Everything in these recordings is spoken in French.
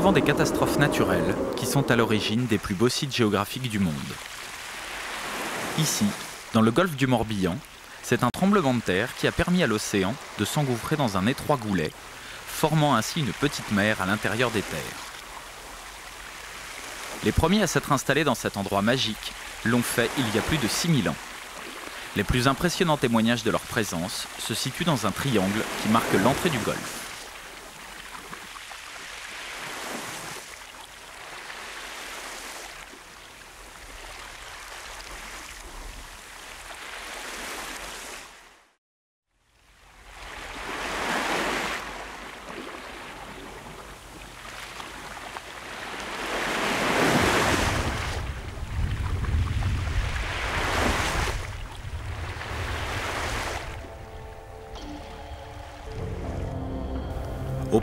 Des catastrophes naturelles qui sont à l'origine des plus beaux sites géographiques du monde. Ici, dans le golfe du Morbihan, c'est un tremblement de terre qui a permis à l'océan de s'engouffrer dans un étroit goulet, formant ainsi une petite mer à l'intérieur des terres. Les premiers à s'être installés dans cet endroit magique l'ont fait il y a plus de 6000 ans. Les plus impressionnants témoignages de leur présence se situent dans un triangle qui marque l'entrée du golfe.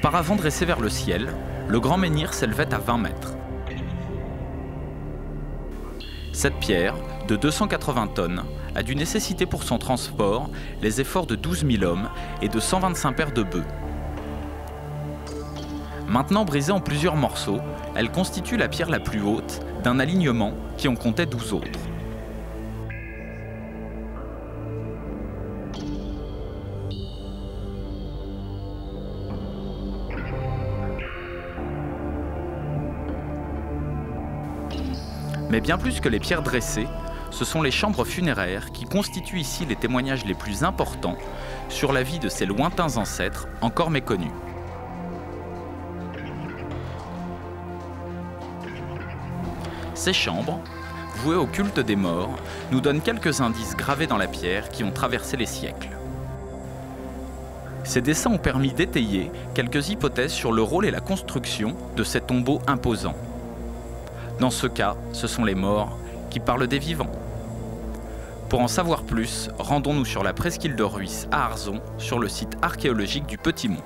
Auparavant dressé vers le ciel, le grand menhir s'élevait à 20 mètres. Cette pierre, de 280 tonnes, a dû nécessiter pour son transport les efforts de 12 000 hommes et de 125 paires de bœufs. Maintenant brisée en plusieurs morceaux, elle constitue la pierre la plus haute d'un alignement qui en comptait 12 autres. Mais bien plus que les pierres dressées, ce sont les chambres funéraires qui constituent ici les témoignages les plus importants sur la vie de ces lointains ancêtres encore méconnus. Ces chambres, vouées au culte des morts, nous donnent quelques indices gravés dans la pierre qui ont traversé les siècles. Ces dessins ont permis d'étayer quelques hypothèses sur le rôle et la construction de ces tombeaux imposants. Dans ce cas, ce sont les morts qui parlent des vivants. Pour en savoir plus, rendons-nous sur la presqu'île de Ruisse à Arzon, sur le site archéologique du Petit Mont.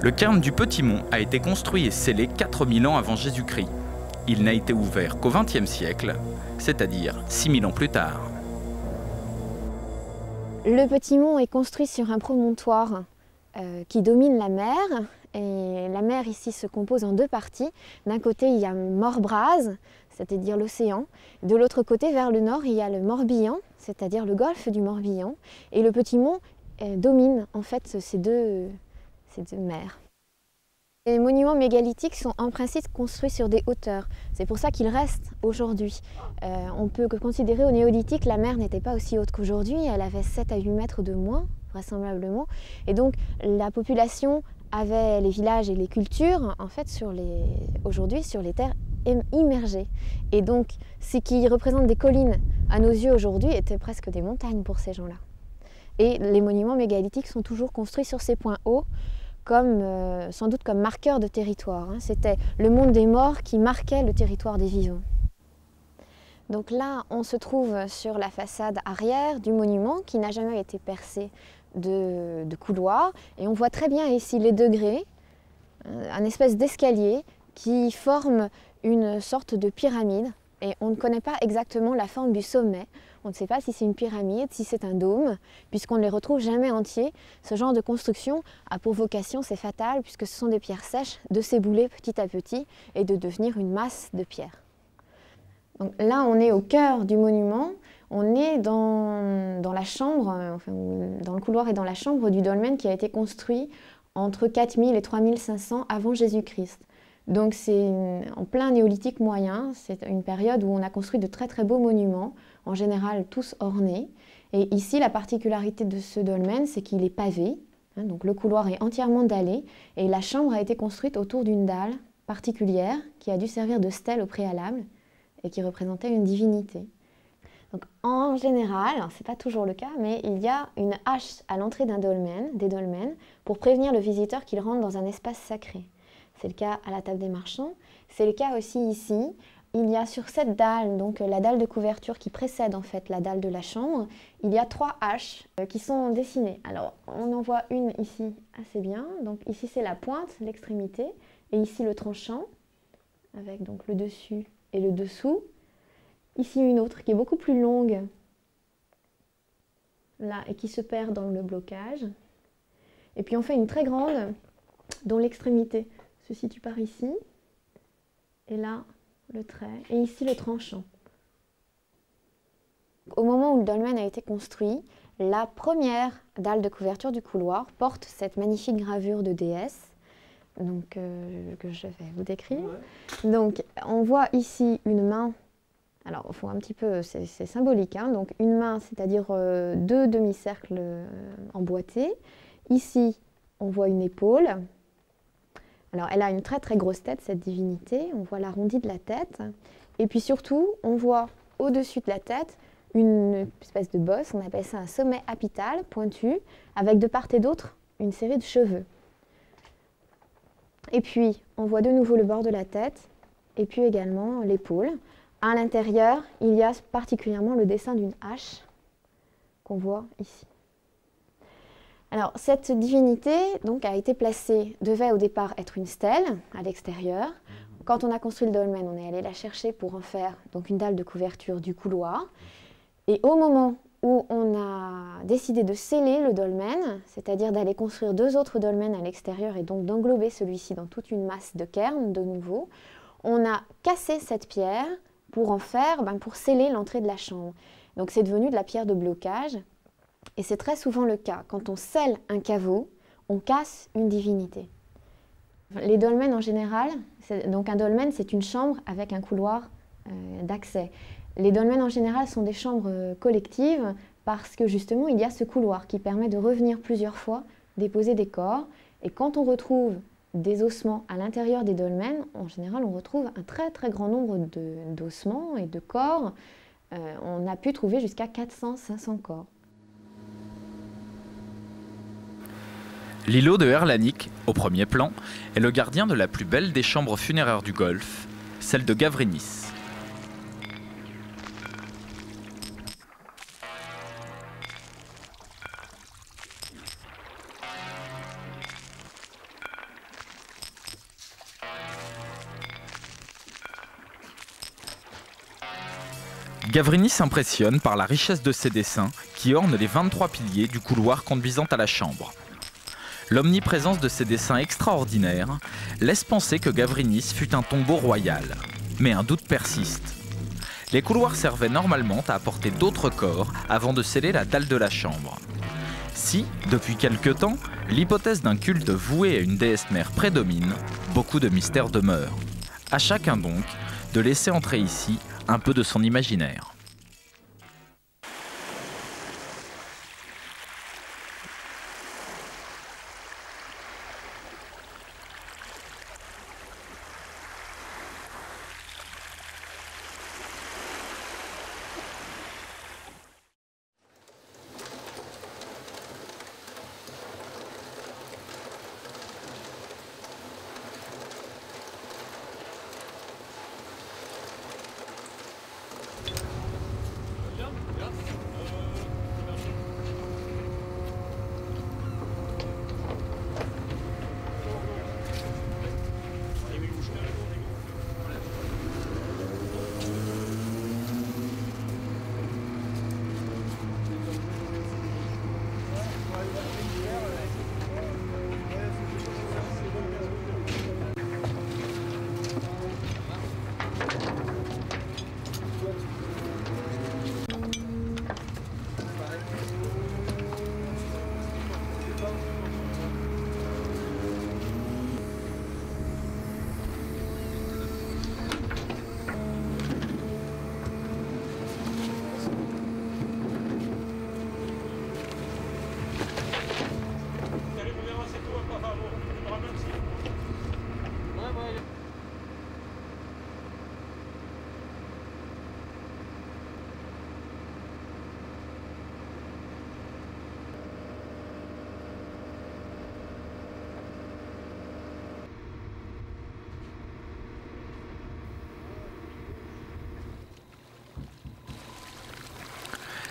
Le cairn du Petit Mont a été construit et scellé 4000 ans avant Jésus-Christ. Il n'a été ouvert qu'au XXe siècle, c'est-à-dire 6000 ans plus tard. Le Petit Mont est construit sur un promontoire euh, qui domine la mer. Et la mer ici se compose en deux parties. D'un côté, il y a Morbraz, c'est-à-dire l'océan. De l'autre côté, vers le nord, il y a le Morbihan, c'est-à-dire le golfe du Morbihan. Et le Petit Mont euh, domine en fait ces deux, ces deux mers. Les monuments mégalithiques sont en principe construits sur des hauteurs. C'est pour ça qu'ils restent aujourd'hui. Euh, on peut considérer au néolithique, la mer n'était pas aussi haute qu'aujourd'hui. Elle avait 7 à 8 mètres de moins, vraisemblablement. Et donc la population avait les villages et les cultures, en fait, sur les... aujourd'hui, sur les terres immergées. Et donc, ce qui représente des collines à nos yeux aujourd'hui était presque des montagnes pour ces gens-là. Et les monuments mégalithiques sont toujours construits sur ces points hauts comme, euh, sans doute comme marqueur de territoire. Hein. C'était le monde des morts qui marquait le territoire des vivants. Donc là, on se trouve sur la façade arrière du monument qui n'a jamais été percé de, de, couloir. Et on voit très bien ici les degrés, euh, un espèce d'escalier qui forme une sorte de pyramide. Et on ne connaît pas exactement la forme du sommet. On ne sait pas si c'est une pyramide, si c'est un dôme, puisqu'on ne les retrouve jamais entiers. Ce genre de construction a pour vocation, c'est fatal, puisque ce sont des pierres sèches, de s'ébouler petit à petit et de devenir une masse de pierres. Donc là, on est au cœur du monument. On est dans, la chambre, enfin, dans le couloir et dans la chambre du dolmen qui a été construit entre 4000 et 3500 avant Jésus-Christ. Donc c'est en plein néolithique moyen, c'est une période où on a construit de très très beaux monuments, en général tous ornés. Et ici, la particularité de ce dolmen, c'est qu'il est pavé, hein, donc le couloir est entièrement dallé, et la chambre a été construite autour d'une dalle particulière qui a dû servir de stèle au préalable et qui représentait une divinité. En général, ce n'est pas toujours le cas, mais il y a une hache à l'entrée d'un dolmen, des dolmens, pour prévenir le visiteur qu'il rentre dans un espace sacré. C'est le cas à la table des marchands. C'est le cas aussi ici. Il y a sur cette dalle, donc la dalle de couverture qui précède en fait la dalle de la chambre, il y a trois haches euh, qui sont dessinées. Alors on en voit une ici assez bien. Donc ici c'est la pointe, l'extrémité, et ici le tranchant avec donc le dessus et le dessous. Ici une autre qui est beaucoup plus longue là, et qui se perd dans le blocage. Et puis on fait une très grande dont l'extrémité se situe par ici. Et là, le trait. Et ici, le tranchant. Au moment où le dolmen a été construit, la première dalle de couverture du couloir porte cette magnifique gravure de déesse donc, euh, que je vais vous décrire. Donc, on voit ici une main. Alors, il faut un petit peu, c'est symbolique. Hein. donc, une main, c'est-à-dire euh, deux demi-cercles euh, emboîtés. Ici, on voit une épaule. Alors, elle a une très très grosse tête, cette divinité. On voit l'arrondi de la tête. Et puis surtout, on voit au-dessus de la tête une espèce de bosse, on appelle ça un sommet apital pointu, avec de part et d'autre une série de cheveux. Et puis, on voit de nouveau le bord de la tête, et puis également l'épaule. À l'intérieur, il y a particulièrement le dessin d'une hache qu'on voit ici. Alors, cette divinité donc, a été placée, devait au départ être une stèle à l'extérieur. Quand on a construit le dolmen, on est allé la chercher pour en faire donc, une dalle de couverture du couloir. Et au moment où on a décidé de sceller le dolmen, c'est-à-dire d'aller construire deux autres dolmens à l'extérieur et donc d'englober celui-ci dans toute une masse de cairns de nouveau, on a cassé cette pierre pour en faire, ben, pour sceller l'entrée de la chambre. Donc c'est devenu de la pierre de blocage et c'est très souvent le cas. Quand on scelle un caveau, on casse une divinité. Les dolmens en général, donc un dolmen c'est une chambre avec un couloir euh, d'accès. Les dolmens en général sont des chambres euh, collectives parce que justement il y a ce couloir qui permet de revenir plusieurs fois, déposer des corps. Et quand on retrouve des ossements à l'intérieur des dolmens, en général on retrouve un très très grand nombre d'ossements et de corps. Euh, on a pu trouver jusqu'à 400-500 corps. L'îlot de Erlanik, au premier plan, est le gardien de la plus belle des chambres funéraires du Golfe, celle de Gavrinis. Gavrini s'impressionne par la richesse de ses dessins qui ornent les 23 piliers du couloir conduisant à la chambre. L'omniprésence de ces dessins extraordinaires laisse penser que Gavrinis fut un tombeau royal. Mais un doute persiste. Les couloirs servaient normalement à apporter d'autres corps avant de sceller la dalle de la chambre. Si, depuis quelque temps, l'hypothèse d'un culte voué à une déesse mère prédomine, beaucoup de mystères demeurent. À chacun donc de laisser entrer ici un peu de son imaginaire.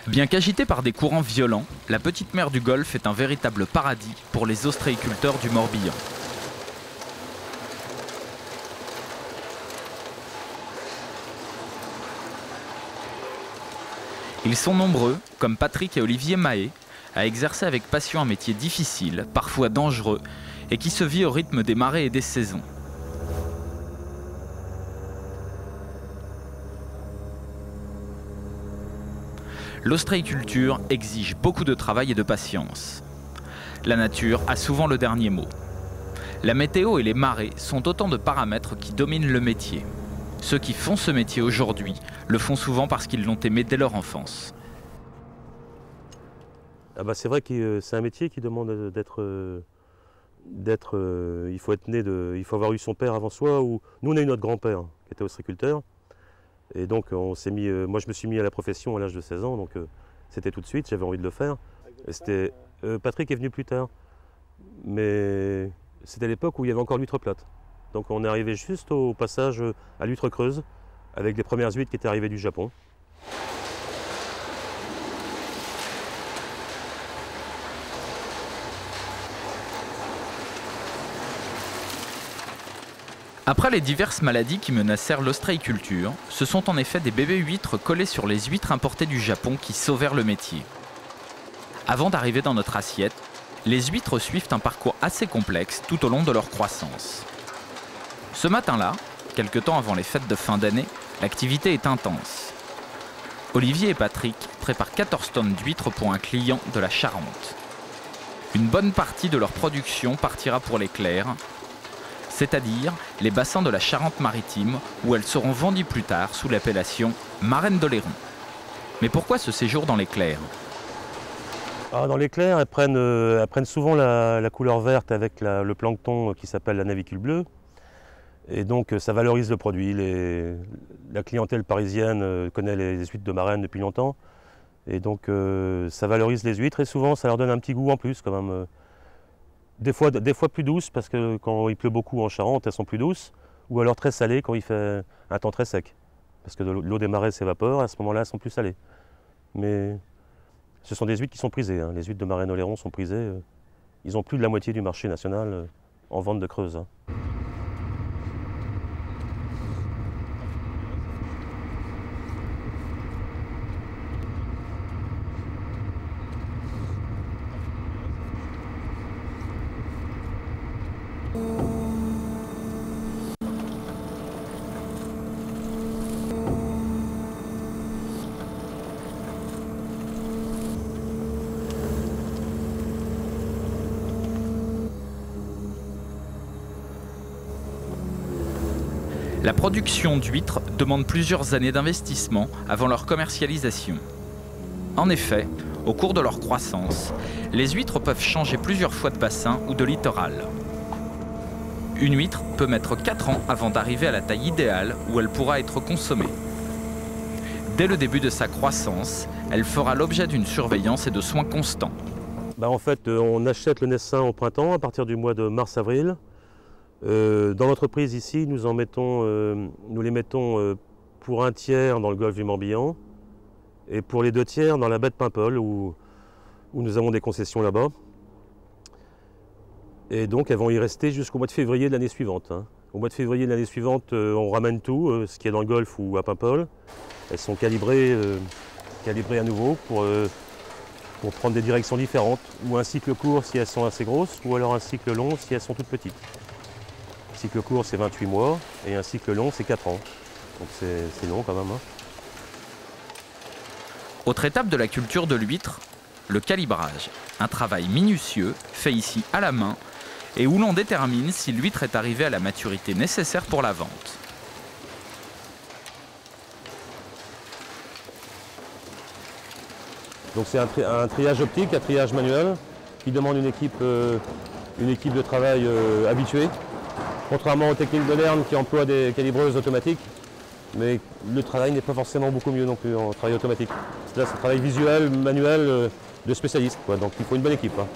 Bien qu'agitée par des courants violents, la petite mer du Golfe est un véritable paradis pour les ostréiculteurs du Morbihan. Ils sont nombreux, comme Patrick et Olivier Mahé, à exercer avec passion un métier difficile, parfois dangereux, et qui se vit au rythme des marées et des saisons. L'ostréiculture exige beaucoup de travail et de patience. La nature a souvent le dernier mot. La météo et les marées sont autant de paramètres qui dominent le métier. Ceux qui font ce métier aujourd'hui le font souvent parce qu'ils l'ont aimé dès leur enfance. Ah bah c'est vrai que c'est un métier qui demande d'être d'être euh, il faut être né de il faut avoir eu son père avant soi ou nous on a eu notre grand-père qui était ostréiculteur et donc on s'est mis euh, moi je me suis mis à la profession à l'âge de 16 ans donc euh, c'était tout de suite j'avais envie de le faire. C'était Patrick est venu plus tard. Mais c'était l'époque où il y avait encore l'huître plate. Donc on est arrivé juste au passage à l'huître creuse avec les premières huîtres qui étaient arrivées du Japon. Après les diverses maladies qui menacèrent l'ostréiculture, ce sont en effet des bébés huîtres collés sur les huîtres importées du Japon qui sauvèrent le métier. Avant d'arriver dans notre assiette, les huîtres suivent un parcours assez complexe tout au long de leur croissance. Ce matin-là, quelque temps avant les fêtes de fin d'année, l'activité est intense. Olivier et Patrick préparent 14 tonnes d'huîtres pour un client de la Charente. Une bonne partie de leur production partira pour les clairs, c'est-à-dire les bassins de la Charente-Maritime où elles seront vendues plus tard sous l'appellation marraine d'Oléron. Mais pourquoi ce séjour dans les clairs ah, Dans les clairs, elles prennent, euh, souvent la, couleur verte avec le plancton qui s'appelle la navicule bleue. Et donc ça valorise le produit. la clientèle parisienne euh, connaît les, huîtres de marraine depuis longtemps. Et donc euh, ça valorise les huîtres et souvent ça leur donne un petit goût en plus quand même. Euh. Des fois, plus douces parce que quand il pleut beaucoup en Charente, elles sont plus douces. Ou alors très salées quand il fait un temps très sec. Parce que l'eau des marais s'évapore, à ce moment-là elles sont plus salées. Mais ce sont des huîtres qui sont prisées. Hein. Les huîtres de marraine Oléron sont prisées. Ils ont plus de la moitié du marché national en vente de creuse. Hein. La production d'huîtres demande plusieurs années d'investissement avant leur commercialisation. En effet, au cours de leur croissance, les huîtres peuvent changer plusieurs fois de bassin ou de littoral. Une huître peut mettre 4 ans avant d'arriver à la taille idéale où elle pourra être consommée. Dès le début de sa croissance, elle fera l'objet d'une surveillance et de soins constants. Bah, en fait, euh, on achète le naissin au printemps à partir du mois de mars-avril. Euh, dans l'entreprise ici, nous, euh, les mettons euh, pour un tiers dans le golfe du Morbihan et pour les deux tiers dans la baie de Paimpol où, nous avons des concessions là-bas. Et donc elles vont y rester jusqu'au mois de février de l'année suivante. Hein. Au mois de février de l'année suivante, on ramène tout, ce qui est dans le golfe ou à Paimpol. Elles sont calibrées, à nouveau pour prendre des directions différentes, ou un cycle court si elles sont assez grosses, ou alors un cycle long si elles sont toutes petites. Un cycle court, c'est 28 mois, et un cycle long, c'est 4 ans. Donc c'est long quand même. Hein. Autre étape de la culture de l'huître, le calibrage. Un travail minutieux, fait ici à la main, et où l'on détermine si l'huître est arrivée à la maturité nécessaire pour la vente. Donc c'est un, triage optique, un triage manuel, qui demande une équipe, euh, une équipe de travail euh, habituée. Contrairement aux techniques modernes qui emploient des calibreuses automatiques, mais le travail n'est pas forcément beaucoup mieux non plus en travail automatique. Là, c'est un travail visuel, manuel, euh, de spécialiste. Donc il faut une bonne équipe. Hein.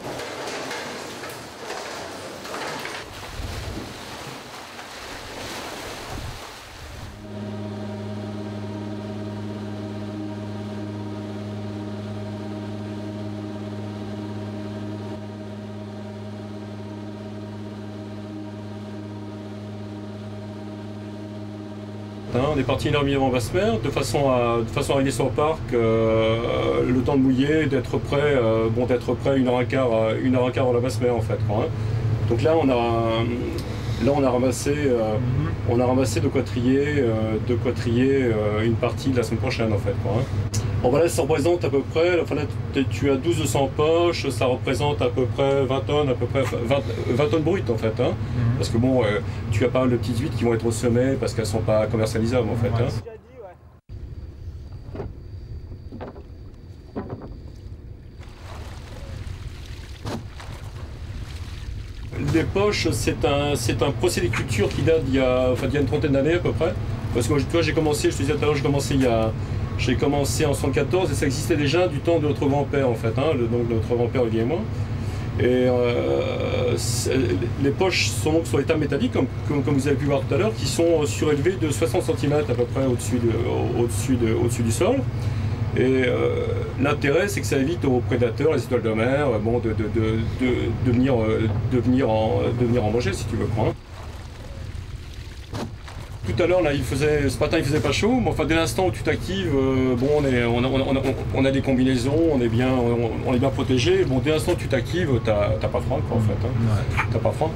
On est parti une heure en basse mer de façon à, de façon à arriver sur le parc, euh, le temps de mouiller, d'être prêt, euh, bon, d'être prêt une heure et quart, une heure et quart dans la basse mer en fait. Quoi, hein. Donc là on a, là on a ramassé, euh, mhm. on a ramassé de quoi trier, de quoi trier une partie de la semaine prochaine en fait. Quoi, hein. Bon, voilà, ça représente à peu près, enfin là, tu as 1200 poches, ça représente à peu près 20 tonnes, à peu près 20, tonnes brutes en fait. Hein. Mhm. Parce que bon, euh, tu as pas mal de petites huîtres qui vont être au sommet parce qu'elles sont pas commercialisables en fait. Hein. Les poches, c'est un, c'est un procédé de culture qui date d'il y a, enfin, y a une trentaine d'années à peu près. Parce que moi, tu vois, j'ai commencé, je te disais tout à l'heure, j'ai commencé il y a, j'ai commencé en 1974 et ça existait déjà du temps de notre grand-père en fait, hein, donc notre grand-père Olivier et moi. Et euh, les poches sont donc sur l'état métallique, comme, vous avez pu voir tout à l'heure, qui sont surélevées de 60 cm à peu près au-dessus au -dessus de, au du sol. Et euh, l'intérêt, c'est que ça évite aux prédateurs, les étoiles de mer, de, venir, en, en manger, si tu veux. Quoi tout à l'heure, là, il faisait, ce matin, il faisait pas chaud, mais enfin, dès l'instant où tu t'actives, euh, bon, on, est, on, a des combinaisons, on est bien, on, est bien protégé. Bon, dès l'instant où tu t'actives, t'as pas froid, quoi, en fait. Hein. T'as pas froid.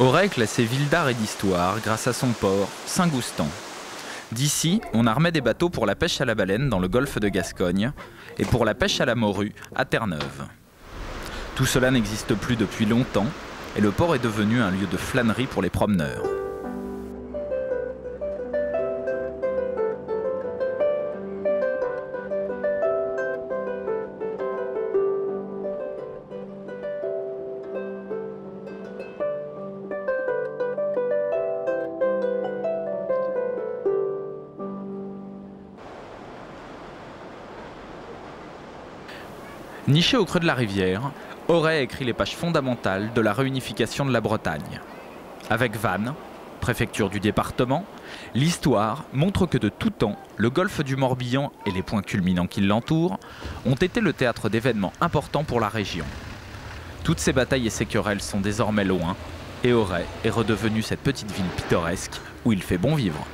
Auray classé ville d'art et d'histoire grâce à son port, Saint-Goustan. D'ici, on armait des bateaux pour la pêche à la baleine dans le golfe de Gascogne et pour la pêche à la morue à Terre-Neuve. Tout cela n'existe plus depuis longtemps et le port est devenu un lieu de flânerie pour les promeneurs. Au creux de la rivière, Auray écrit les pages fondamentales de la réunification de la Bretagne. Avec Vannes, préfecture du département, l'histoire montre que de tout temps, le golfe du Morbihan et les points culminants qui l'entourent ont été le théâtre d'événements importants pour la région. Toutes ces batailles et ces querelles sont désormais loin, et Auray est redevenue cette petite ville pittoresque où il fait bon vivre.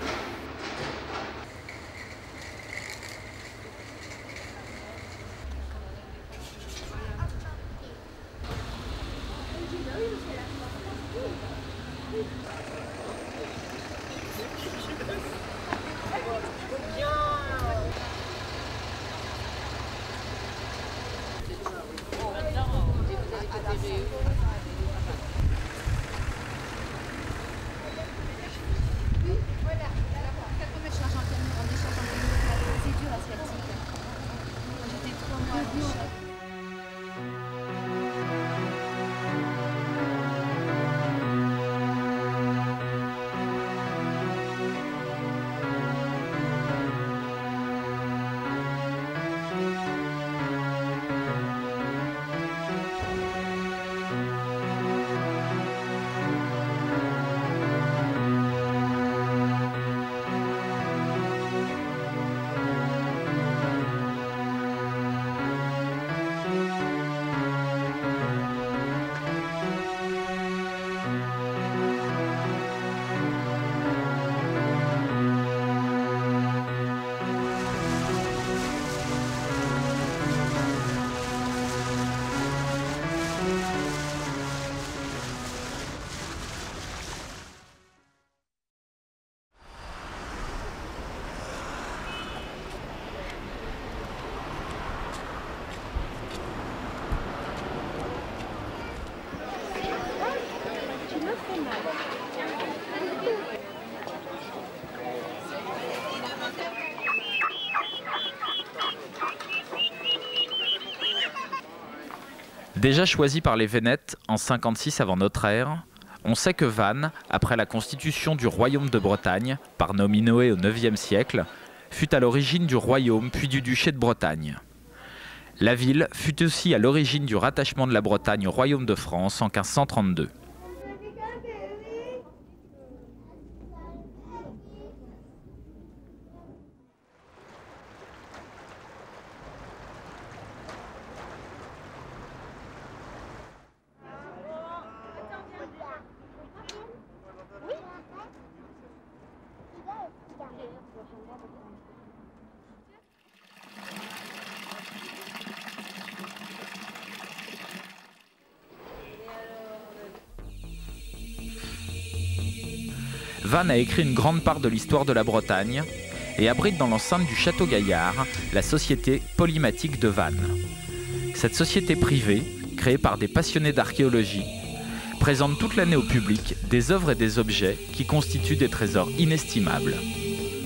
do. Déjà choisi par les Vénètes en 56 avant notre ère, on sait que Vannes, après la constitution du royaume de Bretagne, par Nominoé au IXe siècle, fut à l'origine du royaume puis du duché de Bretagne. La ville fut aussi à l'origine du rattachement de la Bretagne au royaume de France en 1532. A écrit une grande part de l'histoire de la Bretagne et abrite dans l'enceinte du Château Gaillard la société polymatique de Vannes. Cette société privée, créée par des passionnés d'archéologie, présente toute l'année au public des œuvres et des objets qui constituent des trésors inestimables,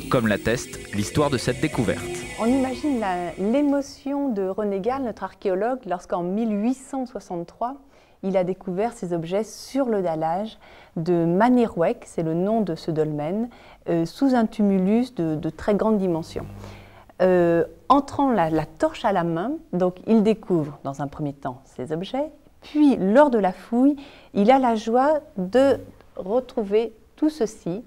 comme l'atteste l'histoire de cette découverte. On imagine l'émotion de René Gall, notre archéologue, lorsqu'en 1863, il a découvert ces objets sur le dallage de Manerwek, c'est le nom de ce dolmen, euh, sous un tumulus de, très grande dimension. Euh, entrant la, torche à la main, il découvre dans un premier temps ces objets, puis lors de la fouille, il a la joie de retrouver tout ceci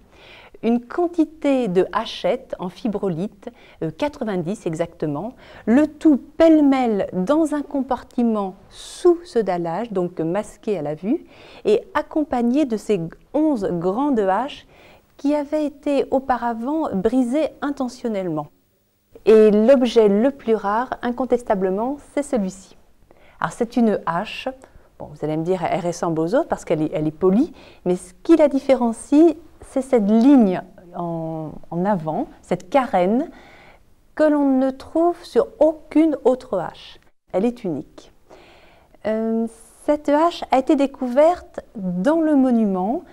une quantité de hachettes en fibrolite, 90 euh, exactement, le tout pêle-mêle dans un compartiment sous ce dallage, donc masqué à la vue, et accompagné de ces 11 grandes haches qui avaient été auparavant brisées intentionnellement. Et l'objet le plus rare, incontestablement, c'est celui-ci. Alors c'est une hache, bon, vous allez me dire, elle ressemble aux autres parce qu'elle est, elle est polie, mais ce qui la différencie, c'est cette ligne en, avant, cette carène, que l'on ne trouve sur aucune autre hache. Elle est unique. Euh, cette hache a été découverte dans le monument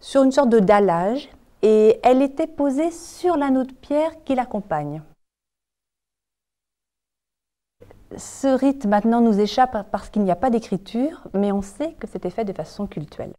sur une sorte de dallage et elle était posée sur l'anneau de pierre qui l'accompagne. Ce rite maintenant nous échappe parce qu'il n'y a pas d'écriture, mais on sait que c'était fait de façon cultuelle.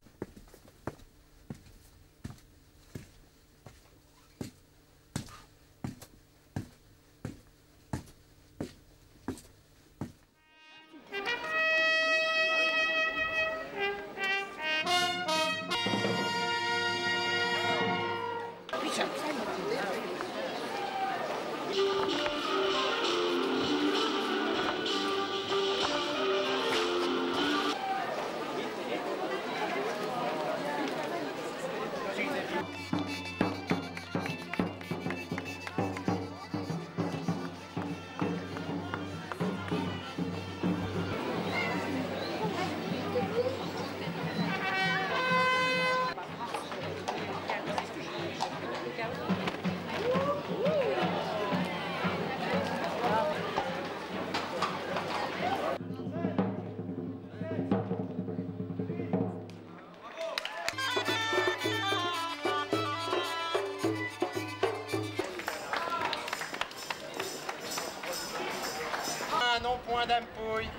Un non-point d'ampouille.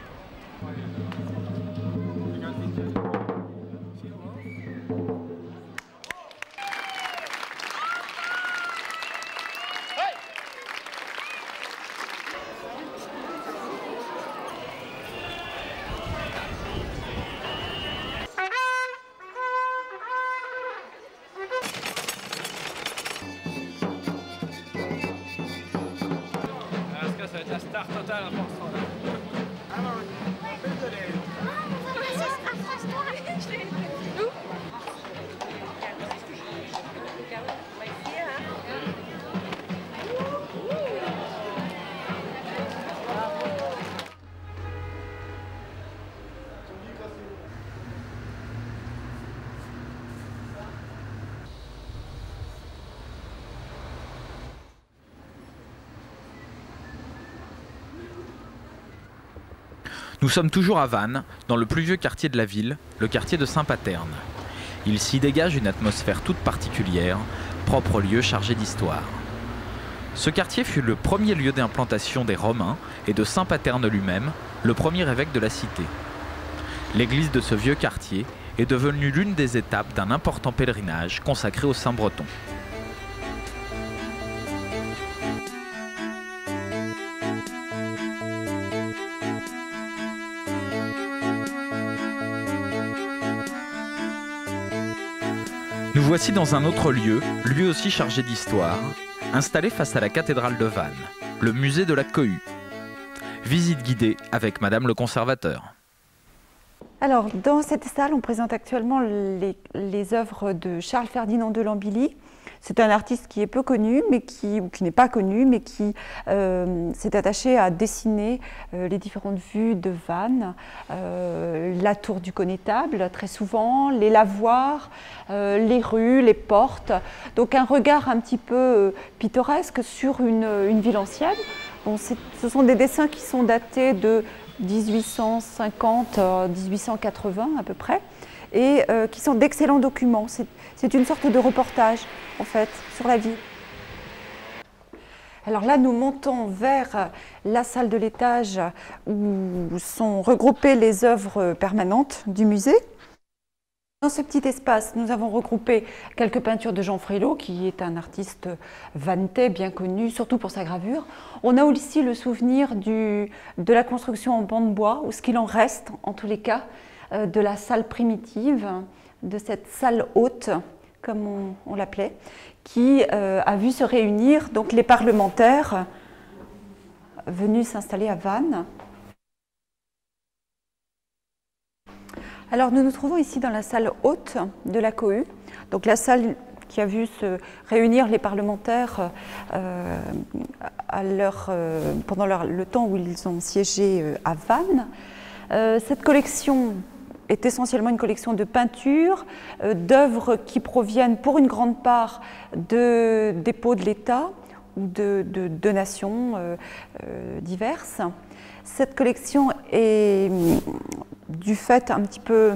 Nous sommes toujours à Vannes, dans le plus vieux quartier de la ville, le quartier de Saint-Paterne. Il s'y dégage une atmosphère toute particulière, propre au lieu chargé d'histoire. Ce quartier fut le premier lieu d'implantation des Romains et de Saint-Paterne lui-même, le premier évêque de la cité. L'église de ce vieux quartier est devenue l'une des étapes d'un important pèlerinage consacré aux saints voici dans un autre lieu, lui aussi chargé d'histoire, installé face à la cathédrale de Vannes, le musée de la Cohue. Visite guidée avec Madame le conservateur. Alors, dans cette salle, on présente actuellement les, les œuvres de Charles Ferdinand de Lambilly. C'est un artiste qui est peu connu, mais qui, ou qui n'est pas connu, mais qui euh, s'est attaché à dessiner euh, les différentes vues de Vannes, euh, la tour du connétable, très souvent, les lavoirs, les rues, les portes. Donc un regard un petit peu pittoresque sur une, ville ancienne. Ce sont des dessins qui sont datés de 1850, euh, 1880 à peu près, et qui sont d'excellents documents. C'est une sorte de reportage, en fait, sur la ville. Alors là, nous montons vers la salle de l'étage où sont regroupées les œuvres permanentes du musée. Dans ce petit espace, nous avons regroupé quelques peintures de Jean Frélo, qui est un artiste vannetais bien connu, surtout pour sa gravure. On a aussi le souvenir de la construction en banc de bois, ou ce qu'il en reste, en tous les cas, euh, de la salle primitive, de cette salle haute, comme on, l'appelait, qui euh, a vu se réunir donc les parlementaires venus s'installer à Vannes. Alors nous nous trouvons ici dans la salle haute de la Cohue, donc la salle qui a vu se réunir les parlementaires euh, euh, pendant le temps où ils ont siégé euh, à Vannes. Euh, cette collection est essentiellement une collection de peintures, euh, d'œuvres qui proviennent pour une grande part de dépôts de l'État ou de, de donations euh, euh, diverses. Cette collection est hum, du fait un petit peu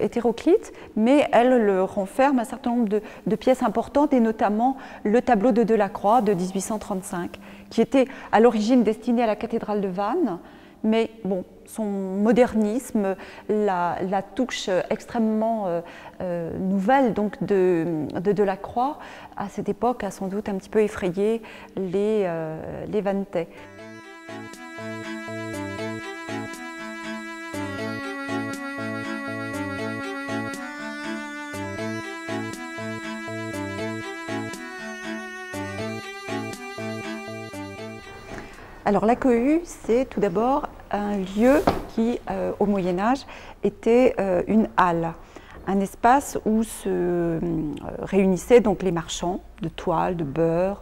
hétéroclite, mais elle le renferme un certain nombre de, de pièces importantes, et notamment le tableau de Delacroix de 1835, qui était à l'origine destiné à la cathédrale de Vannes, mais bon, son modernisme, la, touche extrêmement euh, euh, nouvelle donc de, de Delacroix, à cette époque, a sans doute un petit peu effrayé les, euh, les Vannetais. Alors la cohue, c'est tout d'abord un lieu qui, euh, au Moyen Âge, était euh, une halle, un espace où se euh, réunissaient donc les marchands de toile, de beurre.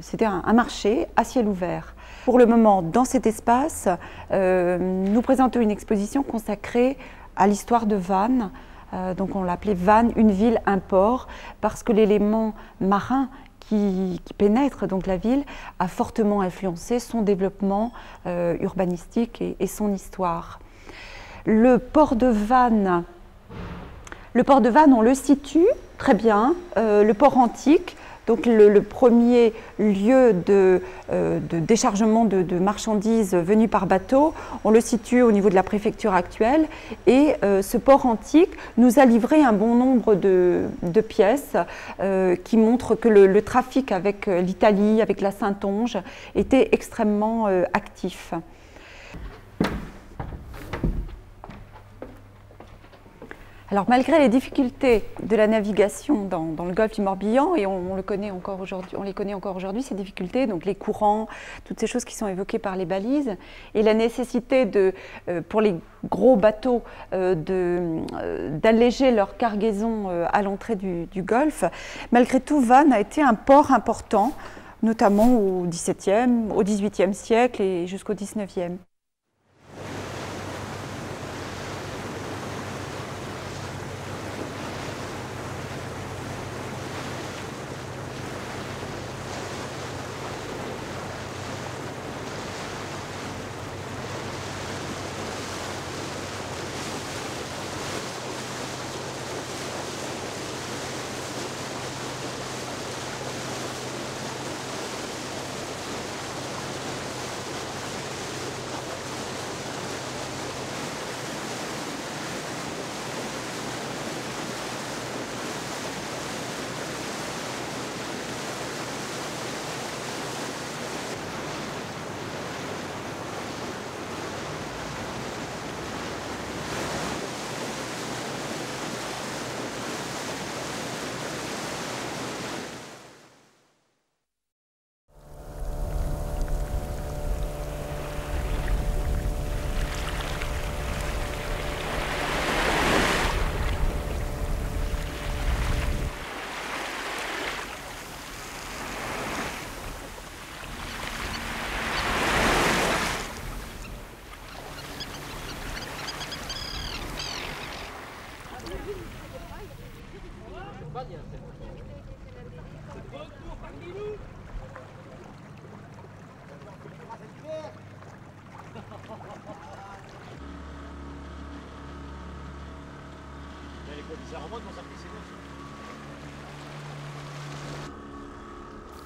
C'était un, un, marché à ciel ouvert. Pour le moment, dans cet espace, nous présentons une exposition consacrée à l'histoire de Vannes, donc on l'appelait Vannes, une ville, un port, parce que l'élément marin qui, pénètre donc la ville a fortement influencé son développement euh, urbanistique et, son histoire. Le port de Vannes, le port de Vannes, on le situe très bien, euh, le port antique, donc le, premier lieu de, euh, déchargement de, marchandises venues par bateau, on le situe au niveau de la préfecture actuelle et euh, ce port antique nous a livré un bon nombre de, pièces euh, qui montrent que le, trafic avec l'Italie, avec la Saintonge était extrêmement actif. Alors malgré les difficultés de la navigation dans, le golfe du Morbihan, et on, les connaît encore aujourd'hui, ces difficultés, donc les courants, toutes ces choses qui sont évoquées par les balises, et la nécessité de, euh, pour les gros bateaux euh, euh, d'alléger leur cargaison à l'entrée du, du, golfe, malgré tout, Vannes a été un port important, notamment au XVIIe, au XVIIIe siècle et jusqu'au XIXe.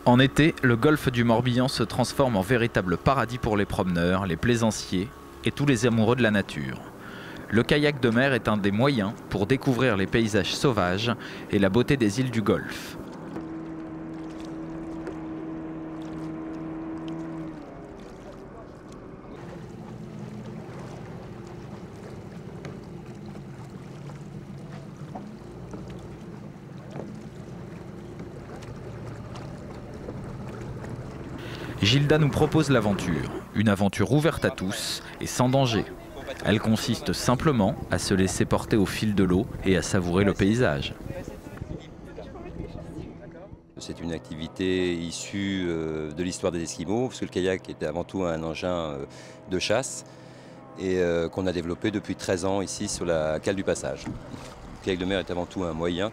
En été, le golfe du Morbihan se transforme en véritable paradis pour les promeneurs, les plaisanciers et tous les amoureux de la nature. Le kayak de mer est un des moyens pour découvrir les paysages sauvages et la beauté des îles du Golfe. Gilda nous propose l'aventure, une aventure ouverte à tous et sans danger. Elle consiste simplement à se laisser porter au fil de l'eau et à savourer le paysage. C'est une activité issue euh, de l'histoire des Esquimaux, parce que le kayak était avant tout un engin euh, de chasse et euh, qu'on a développé depuis 13 ans ici sur la cale du passage. Le kayak de mer est avant tout un moyen,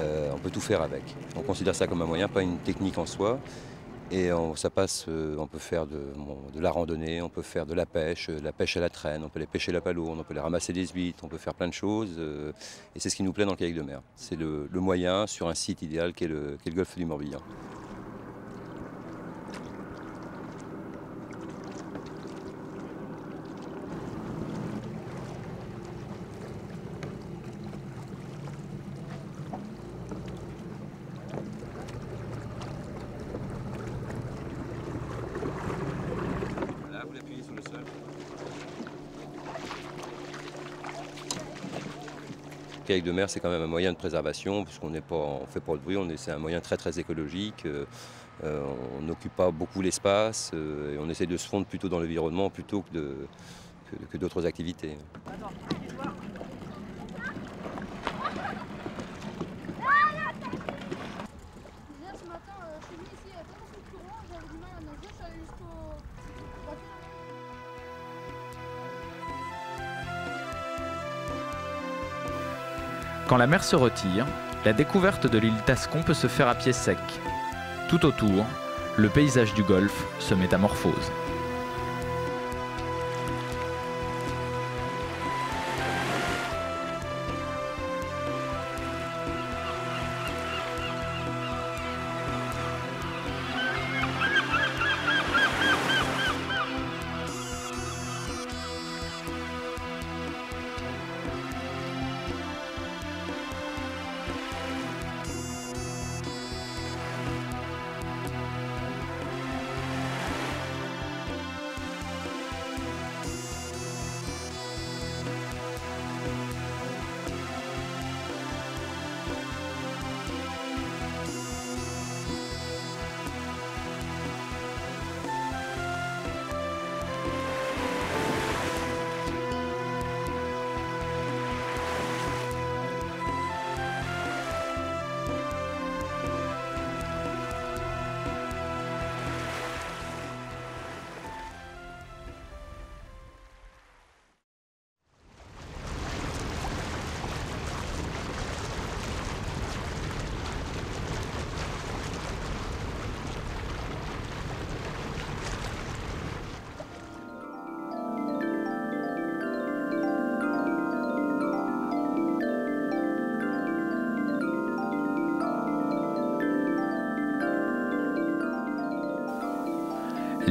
on peut tout faire avec. On considère ça comme un moyen, pas une technique en soi. Et ça passe, euh, on peut faire de, la randonnée, on peut faire de la pêche, de la pêche à la traîne, on peut les pêcher la palourde, on peut les ramasser des huîtres, on peut faire plein de choses. Euh, et c'est ce qui nous plaît dans le kayak de mer. C'est le, moyen sur un site idéal qui est le golfe du Morbihan. De mer, c'est quand même un moyen de préservation, puisqu'on n'est pas, on fait pas de bruit, c'est un moyen très très écologique. on n'occupe pas beaucoup l'espace et on essaie de se fondre plutôt dans l'environnement plutôt que, que d'autres activités. La mer se retire, la découverte de l'île Tascon peut se faire à pied sec. Tout autour, le paysage du golfe se métamorphose.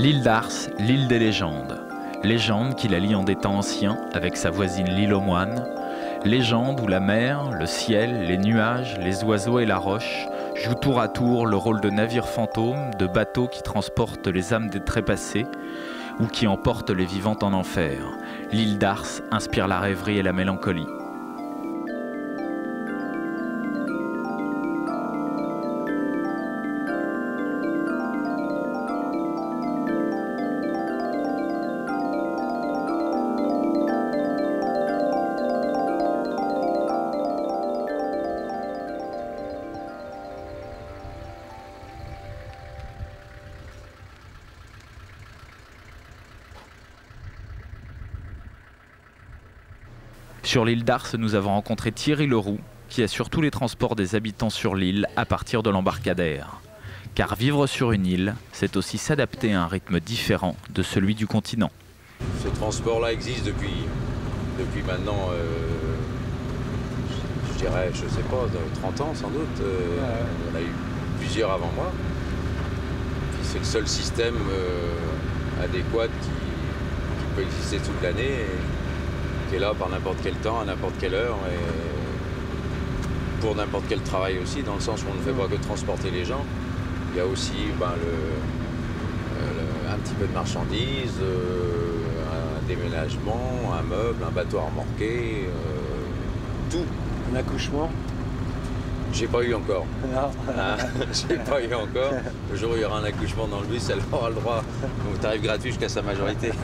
L'île d'Ars, l'île des légendes. Légende qui la lie en des temps anciens avec sa voisine l'île aux moines. Légende où la mer, le ciel, les nuages, les oiseaux et la roche jouent tour à tour le rôle de navires fantômes, de bateaux qui transportent les âmes des trépassés ou qui emportent les vivants en enfer. L'île d'Ars inspire la rêverie et la mélancolie. Sur l'île d'Ars, nous avons rencontré Thierry Leroux, qui assure tous les transports des habitants sur l'île à partir de l'embarcadère. Car vivre sur une île, c'est aussi s'adapter à un rythme différent de celui du continent. Ce transport-là existe depuis, maintenant, euh, je dirais, je sais pas, 30 ans sans doute. Euh, on a eu plusieurs avant moi. C'est le seul système euh, adéquat qui, peut exister toute l'année qui est là par n'importe quel temps, à n'importe quelle heure, et pour n'importe quel travail aussi, dans le sens où on ne fait pas que transporter les gens. Il y a aussi ben, le, un petit peu de marchandises, euh, un déménagement, un meuble, un bateau remorqué, euh, tout. Un accouchement? J'ai pas eu encore. Non. Ah, j'ai pas eu encore. Le jour où il y aura un accouchement dans le bus, elle aura le droit au tarif gratuit jusqu'à sa majorité.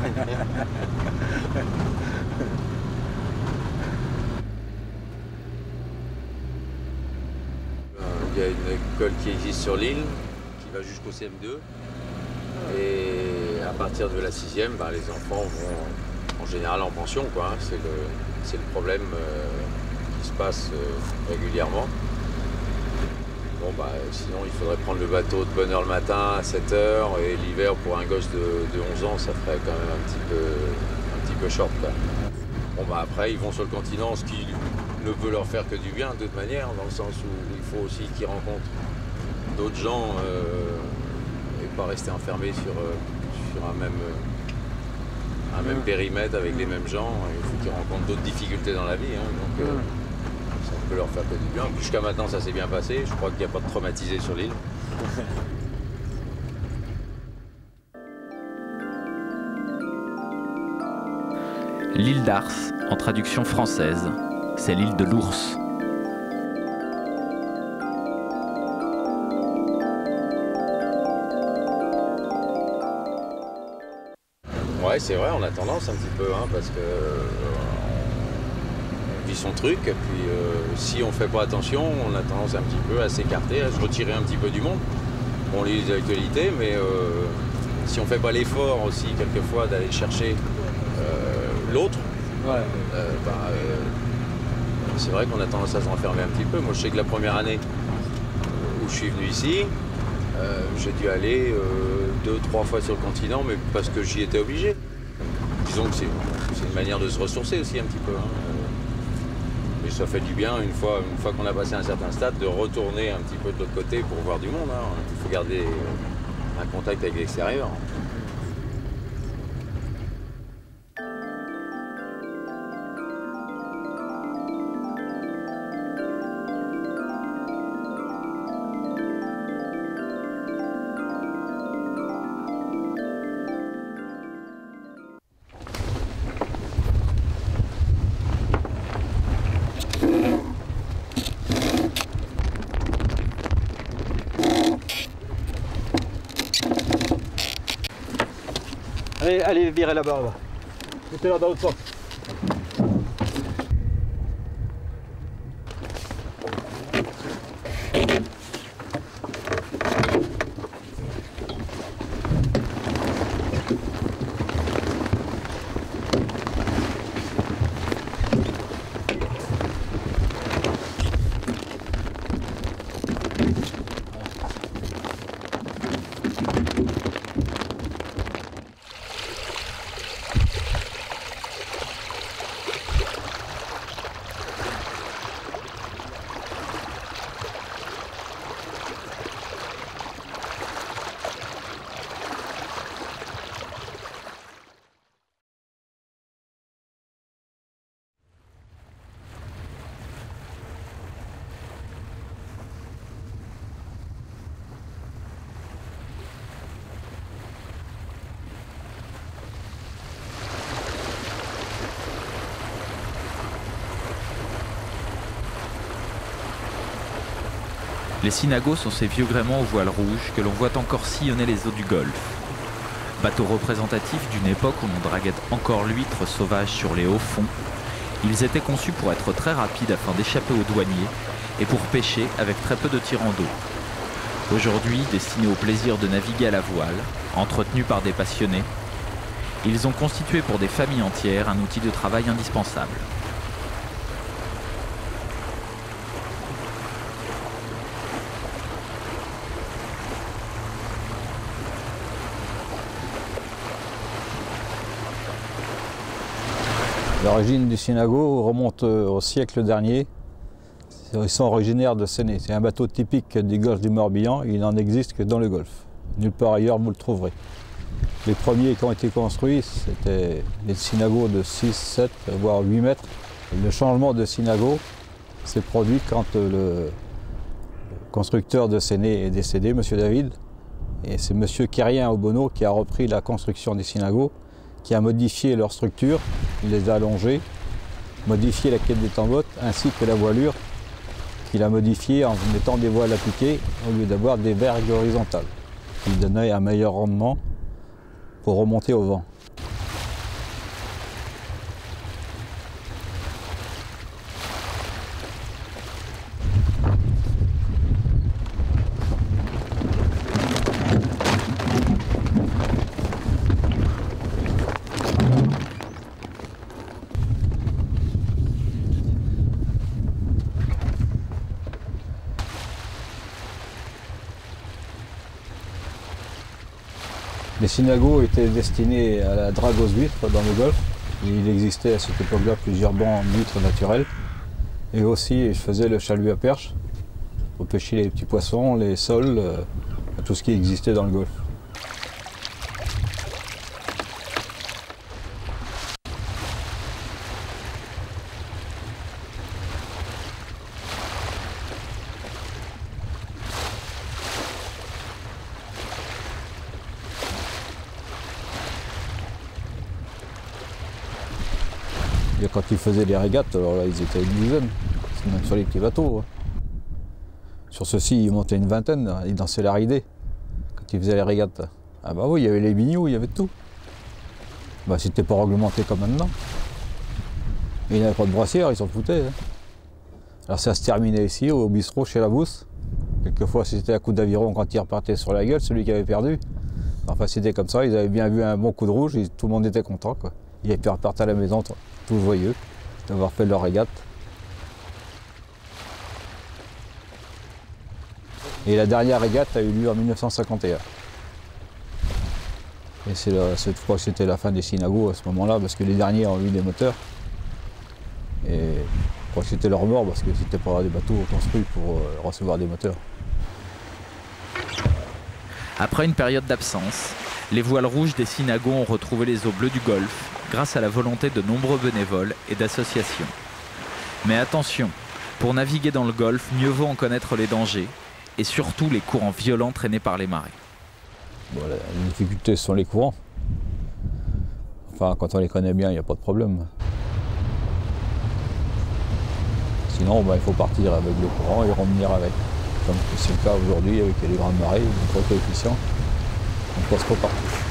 Il y a une qui existe sur l'île, qui va jusqu'au CM2. Et à partir de la sixième, ben, les enfants vont en général en pension. Hein. C'est le, le, problème euh, qui se passe euh, régulièrement. Bon, bah, sinon, il faudrait prendre le bateau de bonne heure le matin à 7 h et l'hiver pour un gosse de, 11 ans, ça ferait quand même un petit peu, un petit peu short. Bon, bah, après, ils vont sur le continent, ce qui ne peut leur faire que du bien de toute manière, dans le sens où il faut aussi qu'ils rencontrent d'autres gens euh, et pas rester enfermés sur, euh, sur un même, euh, un même périmètre avec les mêmes gens. Il faut qu'ils rencontrent d'autres difficultés dans la vie. Hein, donc ça peut leur faire que du bien. Jusqu'à maintenant ça s'est bien passé. Je crois qu'il n'y a pas de traumatisé sur l'île. L'île d'Ars, en traduction française, c'est l'île de l'ours. Ouais, c'est vrai, on a tendance un petit peu, hein, parce que euh, on vit son truc, et puis euh, si on fait pas attention, on a tendance un petit peu à s'écarter, à se retirer un petit peu du monde. On lit les actualités, mais euh, si on fait pas l'effort aussi, quelquefois, d'aller chercher l'autre, Ouais. bah, c'est vrai qu'on a tendance à se renfermer un petit peu. Moi, je sais que la première année où je suis venu ici, euh, j'ai dû aller euh, deux, trois fois sur le continent, mais parce que j'y étais obligé. Disons que c'est une manière de se ressourcer aussi un petit peu. hein. Euh, Et ça fait du bien, une fois, une fois qu'on a passé un certain stade, de retourner un petit peu de l'autre côté pour voir du monde. hein. Il faut garder euh, un contact avec l'extérieur. Allez, allez, virez là-bas. Là. Mettez-la dans l'autre sens. Les synagos sont ces vieux gréements aux voiles rouges que l'on voit encore sillonner les eaux du Golfe. Bateaux représentatifs d'une époque où l'on draguait encore l'huître sauvage sur les hauts fonds, ils étaient conçus pour être très rapides afin d'échapper aux douaniers et pour pêcher avec très peu de tirants d'eau. Aujourd'hui, destinés au plaisir de naviguer à la voile, entretenus par des passionnés, ils ont constitué pour des familles entières un outil de travail indispensable. L'origine du Sinago remonte euh, au siècle dernier. Ils sont originaires de Séné. C'est un bateau typique du golfe du Morbihan. Il n'en existe que dans le golfe. Nulle part ailleurs vous le trouverez. Les premiers qui ont été construits, c'était des Sinagos de 6, 7, voire 8 mètres. Le changement de Sinago s'est produit quand euh, le constructeur de Séné est décédé, M. David. Et c'est M. Kérien Obono qui a repris la construction des Sinagos qui a modifié leur structure, il les a allongés, modifié la quête des tambottes ainsi que la voilure, qu'il a modifiée en mettant des voiles appliquées au lieu d'avoir des vergues horizontales, qui donnaient un meilleur rendement pour remonter au vent. Les synagos étaient destinés à la drague aux huîtres dans le golfe. Il existait à cette époque-là plusieurs bancs d'huîtres naturelles. Et aussi, je faisais le chalut à perche pour pêcher les petits poissons, les sols, euh, tout ce qui existait dans le golfe. Quand ils faisaient les régates, alors là, ils étaient une dizaine, même sur les petits bateaux. hein. Sur ceux-ci, ils montaient une vingtaine, ils dansaient la ridée quand ils faisaient les régates. Ah bah oui, il y avait les bignoux, il y avait tout. Bah, c'était pas réglementé comme maintenant. Et il n'y avait pas de brossière, ils s'en foutaient. hein. Alors ça se terminait ici, au bistrot, chez la Bousse. Quelquefois, c'était un coup d'aviron quand il repartait sur la gueule, celui qui avait perdu. Enfin, c'était comme ça, ils avaient bien vu un bon coup de rouge, et tout le monde était content. Quoi. Ils avaient pu repartir à la maison, t- d'avoir fait leur régate. Et la dernière régate a eu lieu en 1951. Et c'est cette fois que c'était la fin des synagos à ce moment-là, parce que les derniers ont eu des moteurs. Et je crois que c'était leur mort, parce que c'était pas des bateaux construits pour euh, recevoir des moteurs. Après une période d'absence, les voiles rouges des synagos ont retrouvé les eaux bleues du Golfe grâce à la volonté de nombreux bénévoles et d'associations. Mais attention, pour naviguer dans le Golfe, mieux vaut en connaître les dangers et surtout les courants violents traînés par les marées. Voilà, les difficultés ce sont les courants. Enfin, quand on les connaît bien, il n'y a pas de problème. Sinon, bah, il faut partir avec le courant et revenir avec. Comme c'est le cas aujourd'hui avec les grandes marées, les gros coefficients. On passe pas partout.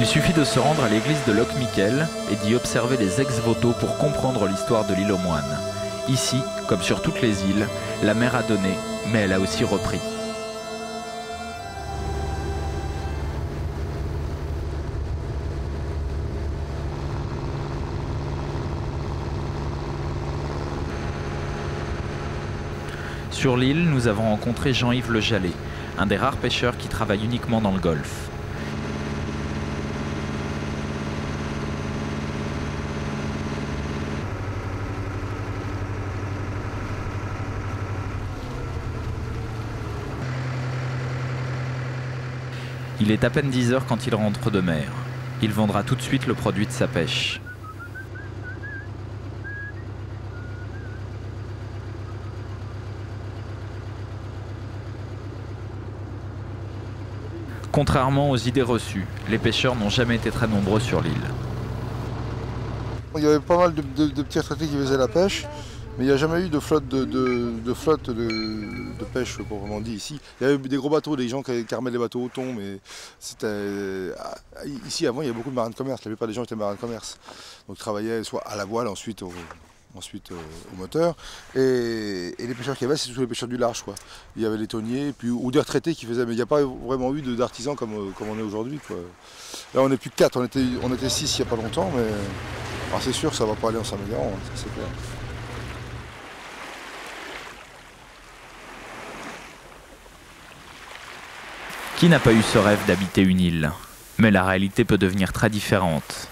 Il suffit de se rendre à l'église de Loc-Miquel et d'y observer les ex-voto pour comprendre l'histoire de l'île aux moines. Ici, comme sur toutes les îles, la mer a donné, mais elle a aussi repris. Sur l'île, nous avons rencontré Jean-Yves Le Jallet, un des rares pêcheurs qui travaille uniquement dans le golfe. Il est à peine 10 heures quand il rentre de mer. Il vendra tout de suite le produit de sa pêche. Contrairement aux idées reçues, les pêcheurs n'ont jamais été très nombreux sur l'île. Il y avait pas mal de, petits retraités qui faisaient la pêche, mais il n'y a jamais eu de flotte de, flotte de, pêche proprement dit ici. Il y avait des gros bateaux, des gens qui, qui armaient des bateaux au thon, mais ah, ici avant il y avait beaucoup de marins de commerce. La plupart des gens étaient marins de commerce, donc ils travaillaient soit à la voile, ensuite au, euh, moteur. Et, les pêcheurs qu'il y avait, c'est surtout les pêcheurs du large, quoi. Il y avait les tonniers, puis ou des retraités qui faisaient, mais il n'y a pas vraiment eu d'artisans comme, euh, comme on est aujourd'hui. Là on n'est plus que 4, on était, on était 6 il n'y a pas longtemps, mais c'est sûr ça va pas aller en s'améliorant, hein, c'est clair. Qui n'a pas eu ce rêve d'habiter une île Mais la réalité peut devenir très différente.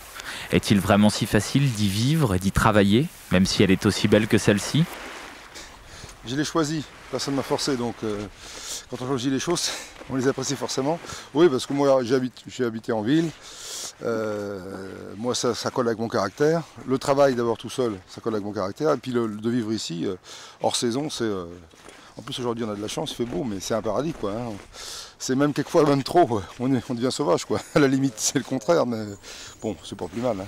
Est-il vraiment si facile d'y vivre et d'y travailler, même si elle est aussi belle que celle-ci? Je l'ai choisi, personne ne m'a forcé, donc euh, quand on choisit les choses, on les apprécie forcément. Oui, parce que moi j'ai habité, en ville, euh, moi ça, colle avec mon caractère. Le travail d'abord tout seul, ça colle avec mon caractère, et puis de vivre ici, euh, hors saison, c'est... en plus aujourd'hui on a de la chance, il fait beau, mais c'est un paradis quoi. Hein. C'est même quelquefois même trop, on, devient sauvage quoi. À la limite c'est le contraire, mais bon, c'est pas plus mal. Hein.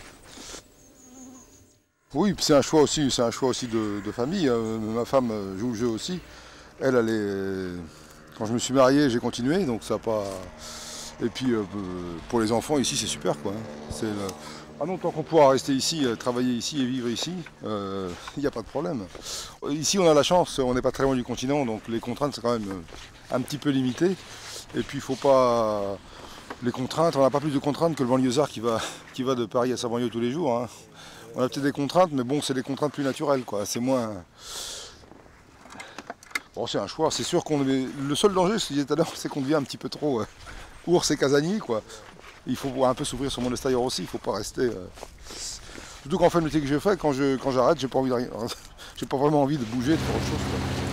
Oui, c'est un choix aussi, c'est un choix aussi de, famille. Hein. Ma femme joue le jeu aussi. Elle. Quand je me suis marié, j'ai continué, donc ça pas. Et puis euh, pour les enfants ici, c'est super quoi. C'est Ah non, tant qu'on pourra rester ici, euh, travailler ici et vivre ici, euh, il n'y a pas de problème. Ici, on a la chance, on n'est pas très loin du continent, donc les contraintes sont quand même un petit peu limitées. Et puis il faut pas. Les contraintes, on n'a pas plus de contraintes que le banlieusard qui va, qui va de Paris à sa banlieue tous les jours. Hein. On a peut-être des contraintes, mais bon, c'est des contraintes plus naturelles. C'est moins. Bon, c'est un choix. C'est sûr qu'on est. Le seul danger, je disais tout à l'heure, c'est qu'on devient un petit peu trop euh, ours et casanier, quoi. Il faut un peu s'ouvrir sur mon extérieur aussi. Il ne faut pas rester. Euh, surtout qu'en fait, le métier que j'ai fait, quand je quand j'arrête, j'ai pas envie de j'ai pas vraiment envie de bouger, de faire autre chose.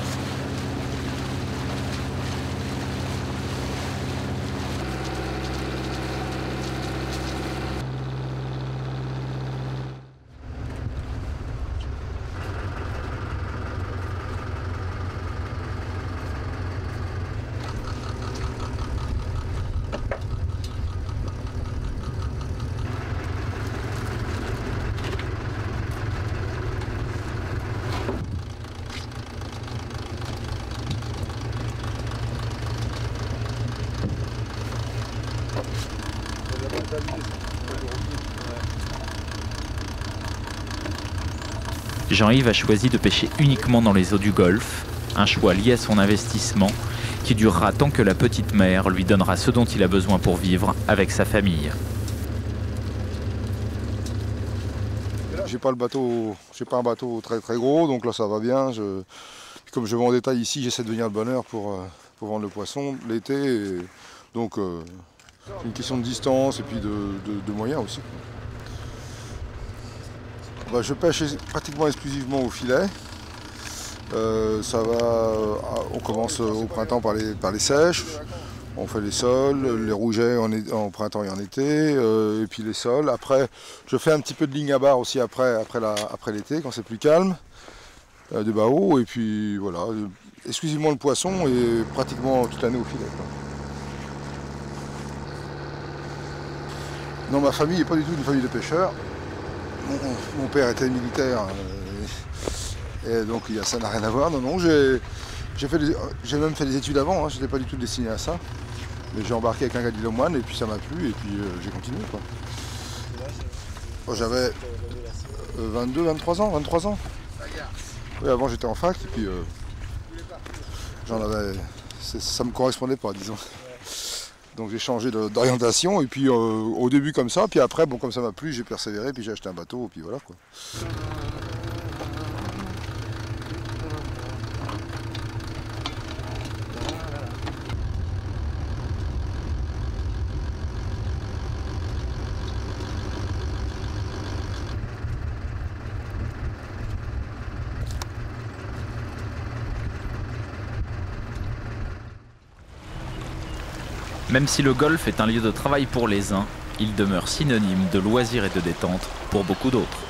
Jean-Yves a choisi de pêcher uniquement dans les eaux du Golfe, un choix lié à son investissement qui durera tant que la petite mer lui donnera ce dont il a besoin pour vivre avec sa famille. J'ai pas le bateau, j'ai pas un bateau très gros, donc là ça va bien. comme je vends en détail ici, j'essaie de venir de bonne heure pour, euh, vendre le poisson l'été. Donc euh, une question de distance et puis de moyens aussi. Bah, je pêche pratiquement exclusivement au filet. Euh, ça va, euh, on commence au printemps par les, par les sèches, on fait les sols, les rougets en, printemps et en été, euh, et puis les sols. Après, je fais un petit peu de ligne à barre aussi après, après, après l'été, quand c'est plus calme, de bas haut, et puis voilà, exclusivement le poisson et pratiquement toute l'année au filet. Non, ma famille n'est pas du tout une famille de pêcheurs mon, père était militaire, euh, et donc ça n'a rien à voir. Non, non, j'ai même fait des études avant, hein, je n'étais pas du tout destiné à ça. Mais j'ai embarqué avec un gars d'Ilomoine et puis ça m'a plu et puis euh, j'ai continué. J'avais 22, 23 ans, 23 ans. Oui, avant j'étais en fac et puis euh, j'en avais. Ça me correspondait pas, disons. Donc j'ai changé d'orientation et puis euh, au début comme ça, puis après bon comme ça m'a plu, j'ai persévéré, puis j'ai acheté un bateau, et puis voilà quoi. Même si le golf est un lieu de travail pour les uns, il demeure synonyme de loisirs et de détente pour beaucoup d'autres.